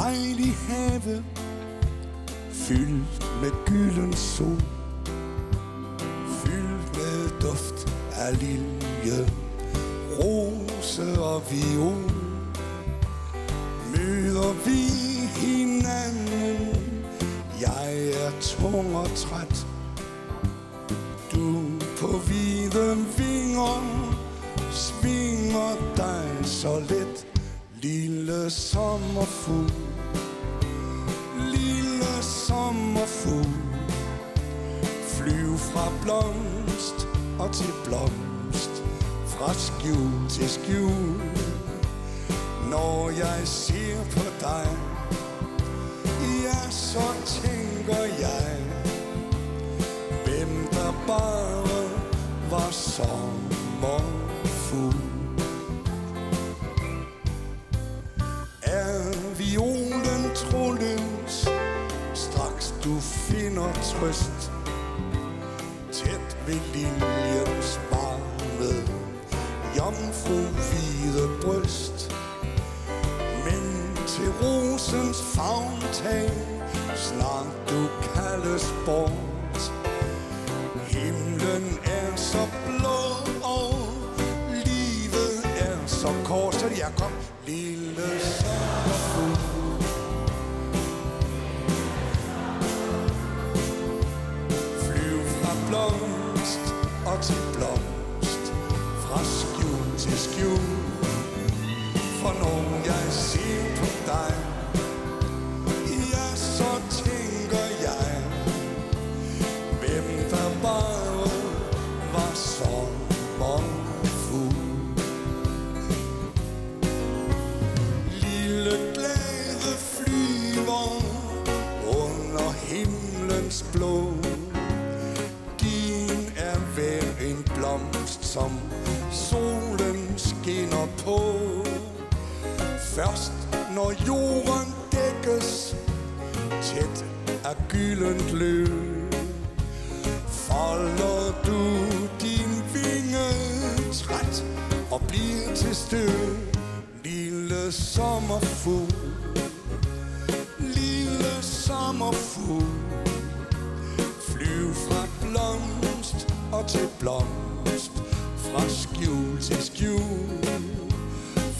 dejlig have Fyldt med gylden sol Fyldt med duft af lilje Rose og viol. Møder vi hinanden? Jeg er tung og træt. Du på hvide vinger Svinger dig så let Lille sommerfugl. Lille sommerfugl. Flyv fra blomst og til blomst. Fra skjul til skjul. Når jeg ser på dig Ja, så tænker jeg Hvem der bare var sommerfugl trøst Tæt ved liljens varme. Jomfru hvide bryst. Men til rosens fagntag Snart du kaldes bort. Himlen er så blå og livet er så kort. Så jeg kom, lille sommerfugl til blomst Fra skjul til skjul. For nogen jeg ser på dig Ja, så tænker jeg Hvem der bare var sommerfugl. Lille glade flyver under himlens blå blomst, som solen skinner på. Først når jorden dækkes tæt af gyldent løv Folder du din vinge træt og bliver til støv Lille sommerfugl Lille sommerfugl. til blomst, fra skjul til skjul.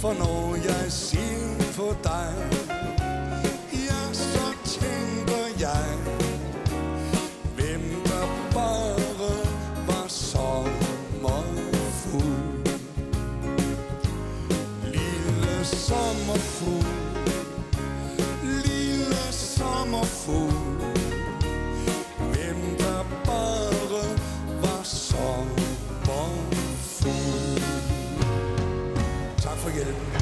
For når jeg ser på dig, ja, så tænker jeg, hvem der bare var sommerfugl. Lille sommerfugl. get it.